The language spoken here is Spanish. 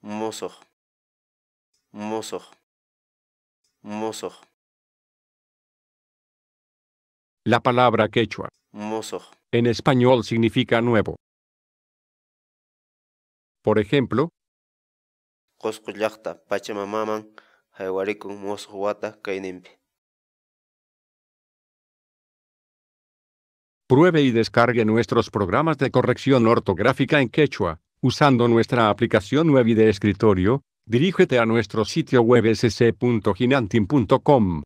mozo, mozo, mozo, La palabra quechua. Mozo, en español significa nuevo. Por ejemplo, pachamamaman haywarikun mozo wata kayninpi. pruebe y descargue nuestros programas de corrección ortográfica en quechua, usando nuestra aplicación web y de escritorio. Dirígete a nuestro sitio web sc.ginantin.com.